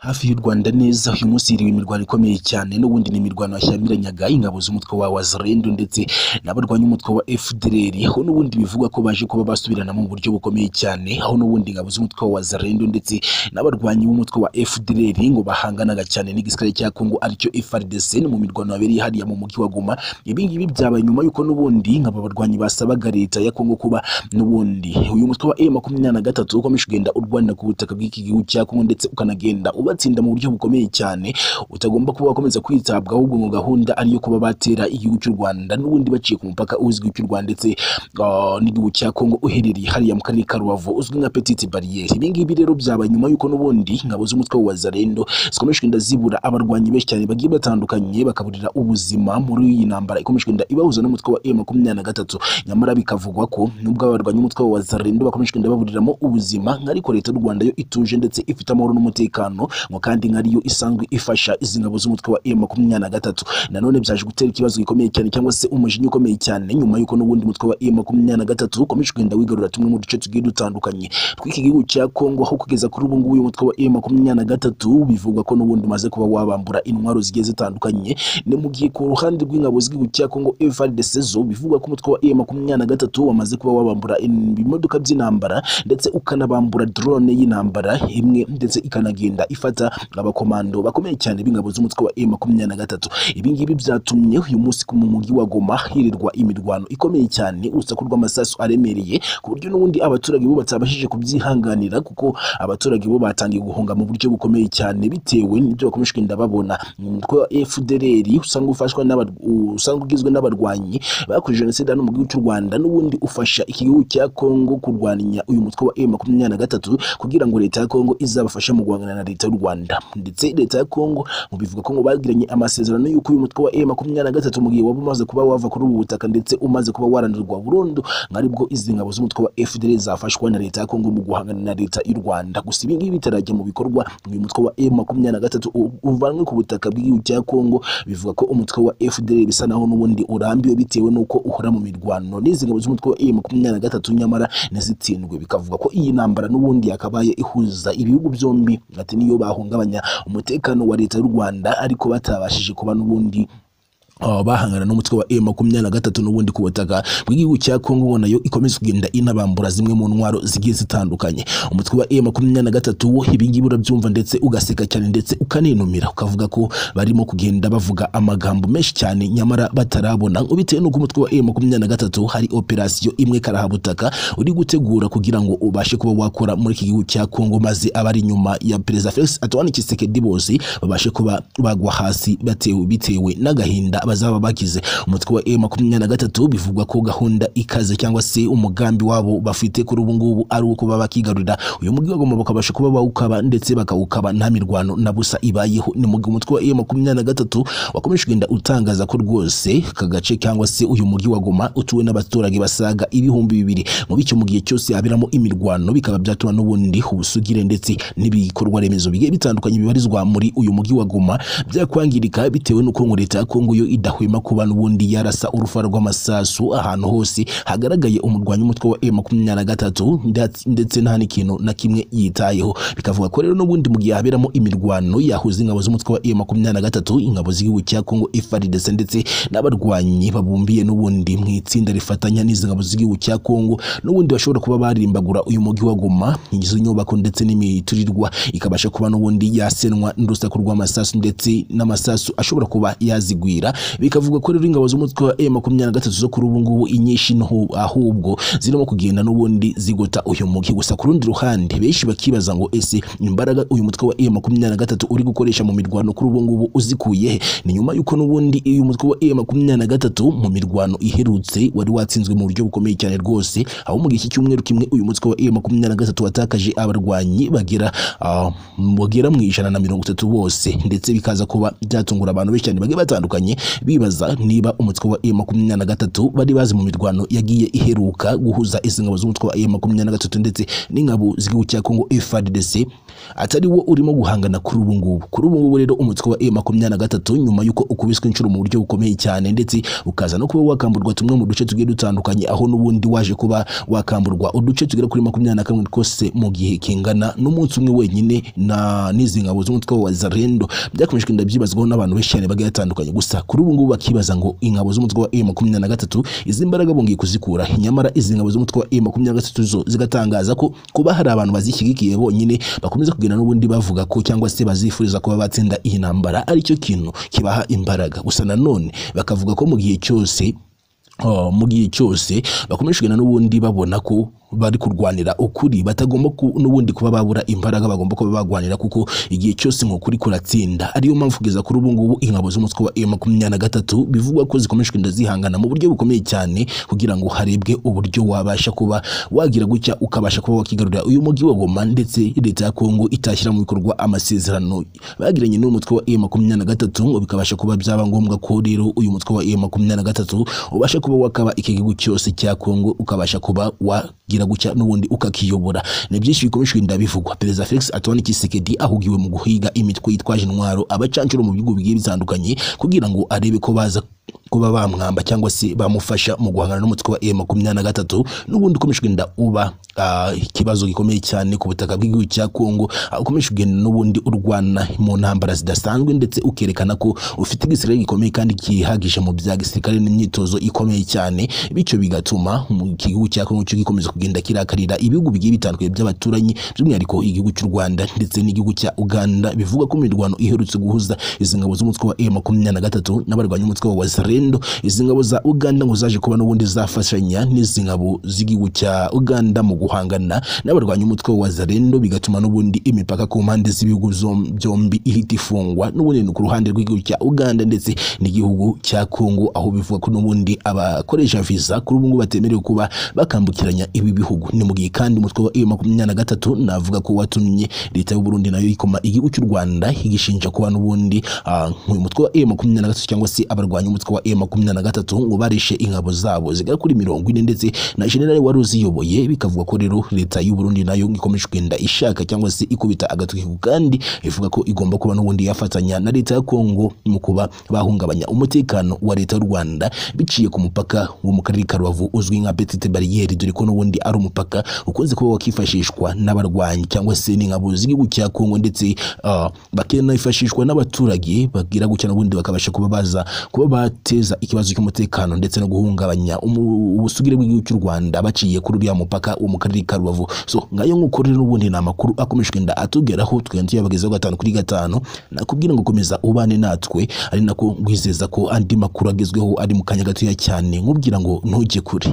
hafi y'u Rwanda neza uyu munsi iriwe imirwano ikomeye cyane n'ubundi ni imirwano yashyamiranyaga ingabo z'umutwe wa Wazalendo ndetse n'abarwanya umutwe wa FDLR aho n'ubundi bivugwa ko baje kuba basubirana mu buryo bukomeye cyane aho n'ubundi ingabo z'umutwe wa Wazalendo ndetse n'abarwanyi b'umutwe wa FDLR ngo bahanganaga cyane n'igisirikare cya Kongo aricyo FARDC mu mirwano yabereye hariya mu mujyi wa Goma. Ibi ngibi byabaye nyuma y'uko n'ubundi nk'aba barwanyi basabaga leta ya Kongo kuba n'ubundi. Uyu mutwe wa M23 ukomeje kugenda urwanira ku butaka bw'iki gihugu cya Kongo ndetse ukanagenda ubatsinda mu buryo bukomeye cyane. Utagomba kuba wakomeza kwitabwaho ahubwo ngo gahunda ariyo kuba batera igihugu cy'u Rwanda n'ubundi baciye ku mupaka uzwi cy'u Rwanda ndetse uh, n'igihugu cya Kongo uherereye hariya mu karere ka Rubavu uzwi nka Petite Barriere. Ibi ngibi rero byabaye nyuma y'uko n'ubundi ingabo z'umutwe wa Wazalendo zikomeje kugenda zibura abarwanyi benshi cyane bagiye batandukanye bakaburira ubuzima muri iyi ntambara ikomeje kugenda ibahuza n'umutwe wa M23 nyamara bikavugwa ko nubwo abarwanyi umutwe wa Wazalendo bakomeje kugenda baburiramo ubuzima ariko leta y'u Rwanda yo ituje ndetse ifite amahoro n'umutekano ngo kandi nkariyo isanzwe ifasha izi ngabo z'umutwe wa M23 nanone byaje gutera ikibazo gikomeye cyane cyangwa se umujinya ukomeye cyane. Nyuma y'uko n'ubundi mutwe wa M23 ukomeje kugenda wigarura tumwe mu duce tugiye dutandukanye. Tw'iki gihugu cya Kongo aho kugeza kuri ubu ngubu uyu mutwe wa M23 bivugwa ko n'ubundi umaze kuba wabambura intwaro zigiye zitandukanye. Ni mu gihe ku ruhande rw'ingabo z'igihugu cya Kongo FARDC zo bivugwa ko umutwe wa M23 wamaze kuba wabambura ibimodoka by'intambara ndetse ukanabambura drone y'intambara imwe ndetse ikanagenda ifata abakomando bakomeye cyane b'ingabo z'umutwe wa M23 ibi ngibi byatumye uyu munsi mu mujyi wa Goma hirirwa imirwano ikomeye cyane urusaku rw'amasasu aremereye ku buryo n'ubundi abaturage bo batabashije kubyihanganira kuko abaturage bo batangiye guhunga mu buryo bukomeye cyane bitewe n'ibyo bakomeshwe ndababona umutwe wa FDLR usanga ufashwa usanga ugizwe n'abarwanyi bakoze jenoside hano mu gihugu cy'u Rwanda n'ubundi ufasha iki gihugu cya Kongo kurwanya uyu mutwe wa M23 kugira ngo leta ya Kongo izabafashe mu guhangana na leta y'u Rwanda. Ndetse leta ya Kongo mu bivuga ko ngo bagiranye amasezerano y'uko uyu mutwe wa M23 mu gihe waba umaze kuba wava kuri ubu butaka ndetse umaze kuba waranirwa burundu ngaribwo izi ngabo z'umutwe wa FDL zafashwa na leta ya Kongo mu guhangana na leta y'u Rwanda. Gusa ibi ngibi bitarajya mu bikorwa uyu mutwe wa M23 uvanwe ku butaka bw'igihugu cya Kongo bivuga ko umutwe wa FDL bisa naho n'ubundi urambiwe bitewe n'uko uhora mu mirwano. N'izi ngabo z'umutwe wa M23 nyamara ntizitsindwe. Bikavuga ko iyi ntambara n'ubundi yakabaye ihuza ibihugu byombi. Ati niyo bahungabanya umutekano wa leta y'u Rwanda ariko batabashije kuba n'ubundi bahangana n'umutwe wa M23 n'ubundi ku butaka bw'igihugu cya Kongo na yo ikomeza kugenda inabambura zimwe mu ntwaro zigiye zitandukanye. Umutwe wa M23 wo ibingibi urabyumva ndetse ugaseka cyane ndetse ukaninumira. Ukavuga ko barimo kugenda bavuga amagambo menshi cyane nyamara batarabona. Bitewe n'uko umutwe wa M23 hari operasiyo imwe karahabutaka uri gutegura kugira ngo ubashe kuba wakora muri iki gihugu cya Kongo maze abari inyuma ya Perezida Felix Antoine Tshisekedi bose babashe kuba bagwa hasi batewe bitewe n'agahinda bazaba bagize umutwe wa M23 bivugwa ko gahunda ikaze cyangwa se umugambi wabo bafite kuri ubu ngubu ari uko baba bakigarurira. Uyu mugi wagomba bakabasha kuba bawukaba ndetse bakawukaba nta mirwano na busa ibayeho. Ni mu umutwe wa M23 wakomeje kugenda utangaza ko rwose kagace cyangwa se uyu mugi wa Goma utuwe n'abaturage basaga ibihumbi bibiri. Mu bityo mu gihe cyose habiramo imirwano bikaba byatuma n'ubundi ubusugire ndetse n'ibikorwa remezo bigiye bitandukanye bibarizwa muri uyu mugi wa Goma byakwangirika bitewe n'uko ngo leta ya Kongo yo idahwema kuba n'ubundi yarasa urufa rw'amasasu ahantu hose hagaragaye umurwanyi umutwe wa M23 ndetse nta n'ikintu na kimwe yitayeho. Bikavuga ko rero n'ubundi mu gihe haberamo imirwano yahuza ingabo z'umutwe wa M23 ingabo z'igihugu cya Kongo FARDC ndetse n'abarwanyi babumbiye n'ubundi mu itsinda rifatanya n'izi ngabo z'igihugu cya Kongo n'ubundi bashobora kuba barimbagura uyu mujyi wa Goma izo nyubako ndetse n'imiturirwa. Ikabasha kuba n'ubundi yasenwa n'urusaku rw'amasasu ndetse n'amasasu ashobora kuba yazigwira bikavuga ko rero ingabo z'umutwe wa M23 zo kuri ubu ngubu inyinshi ahubwo zirimo kugenda n'ubundi zigota uyu mugi. Gusa ku rundi ruhande benshi bakibaza ngo ese imbaraga uyu mutwe wa M23 uri gukoresha mu mirwano kuri ubu ngubu uzikuye he? Ni nyuma y'uko n'ubundi uyu mutwe wa M23 mu mirwano iherutse wari watsinzwe mu buryo bukomeye cyane rwose aho mu gihe cy'umweru kimwe uyu mutwe wa M23 watakaje abarwanyi bagera uh, bagera mu ijana na mirongo itatu bose. Ndetse bikaza kuba byatungura abantu benshi cyane bagiye batandukanye bibaza niba umutwe wa M23 bari bazi mu mirwano yagiye iheruka guhuza izi ngabo z'umutwe wa M23 ndetse n'ingabo z'igihugu cya Kongo FARDC atari wo urimo guhangana kuri ubu ngubu. Kuri ubu ngubu rero umutwe wa M23 nyuma yuko ukubiswe inshuro mu buryo bukomeye cyane ndetse ukaza no kuba wakamburwa tumwe mu duce tugiye dutandukanye aho n'ubundi waje kuba wakamburwa uduce tugera kuri makumyabiri na mu gihe kingana n'umunsi umwe wenyine na n'izi z'umutwe wa Zarendo byakomeje kugenda byibazwaho n'abantu benshi cyane bagiye batandukanye. Gusa kuri ubu ngubu bakibaza ngo ingabo z'umutwe wa M23 izi mbaraga bongeye kuzikura? Nyamara izi ngabo z'umutwe wa M23 zo zigatangaza ko kuba hari abantu bazishyigikiye bonyine bakomeza kugenda n'ubundi bavuga ko cyangwa se bazifuriza kuba batsinda iyi ntambara ari cyo kintu kibaha imbaraga. Gusa nanone bakavuga ko mu gihe cyose Oh, mu gihe cyose bakomeje kugenda n'ubundi babona ko bari kurwanira ukuri batagomba n'ubundi kuba babura imbaraga bagomba kuba bagwanira kuko igihe cyose ngo kuri kuratsinda. Ariyo mpamvu kugeza kuri ubu ngubu ingabo z'umutwe wa M23 bivugwa ko zikomeje kugenda zihangana mu buryo bukomeye cyane kugira ngo harebwe uburyo wabasha kuba wagira gutya ukabasha kuba wakigarurira uyu mugi wa Goma ndetse leta ya Kongo itashyira mu bikorwa amasezerano. Bagiranye n'umutwe wa M23 ngo bikabasha kuba byaba ngombwa ko rero uyu mutwe wa M23 ubasha kuba wakaba iki gihugu cyose cya Kongo ukabasha kuba wagira gutya n'ubundi ukakiyobora. Ni byinshi bikomeshwe ndabivugwa perezida Felix Antoine Tshisekedi ahugiwe mu guhiga imitwe yitwaje intwaro abacancuro mu bihugu bigiye bitandukanye kugira ngo arebe ko baza kuba bamwamba cyangwa se bamufasha mu guhangana n'umutwe wa M23 n'ubundi ukomeje kugenda uba ah, ikibazo gikomeye cyane ku butaka bw'igihugu cya Kongo aho ukomeje kugenda n'ubundi urwana mu ntambara zidasanzwe ndetse ukerekana ko ufite igisirikare gikomeye kandi kihagije mu bya gisirikare n'imyitozo ikomeye cyane bityo bigatuma mu gihugu cya Kongo cyo gikomeza kugenda kirakarira ibihugu bigiye bitandukanye by'abaturanyi by'umwihariko igihugu cy'u Rwanda ndetse n'igihugu cya Uganda bivuga ko imirwano iherutse guhuza izi ngabo z'umutwe wa M23 n'abarwanya umutwe wa Wazalendo izi ngabo za Uganda ngo zaje kuba n'ubundi zafashanya n'izi ngabo z'igihugu cya Uganda mu guhangana n'abarwanya umutwe wa Wazalendo bigatuma n'ubundi imipaka ku mpande z'ibihugu byombi ihita ifungwa. N'ubundi ku ruhande rw'igihugu cya Uganda ndetse n'igihugu cya Kongo aho bivuga ko n'ubundi abakoresha visa kuri ubu ngubu batemerewe kuba bakambukiranya ibi bihugu. Ni mu gihe kandi umutwe wa M23 navuga ko watumye leta y'u Burundi na yo ikoma igihugu cy'u Rwanda igishinja kuba n'ubundi ah, uyu mutwe wa M23 cyangwa se abarwanya umutwe wa M23 ngo barishe ingabo zabo zigera kuri mirongo ine ndetse na general wari uziyoboye bikavuga ko rero leta y'u Burundi na yo ikomeje kugenda ishaka cyangwa se ikubita agatoki kandi ivuga ko igomba kuba n'ubundi yafatanya na leta ya Kongo mu kuba bahungabanya umutekano wa leta y'u Rwanda biciye ku mupaka wo mu karere ka Rubavu uzwi nka Petite Barriere dore ko n'ubundi ari umupaka ukunze kuba wakifashishwa n'abarwanyi cyangwa se n'ingabo z'igihugu cya Kongo ndetse ah, bakanifashishwa n'abaturage bagira gutya n'ubundi bakabasha kuba baza kuba bateza ikibazo cy'umutekano ndetse no guhungabanya ubusugire bw'igihugu cy'u Rwanda baciye kuri uriya mupaka wo mu karere ka Rubavu. So ngayo nk'uko rero n'ubundi ni amakuru akomeje kugenda atugeraho tugenda tuyabagezaho gatanu kuri gatanu. Nakubwira ngo komeza ubane natwe ari nako ngwizeza ko andi makuru agezweho ari mu kanya gatoya cyane. Nkubwira ngo ntujye kure.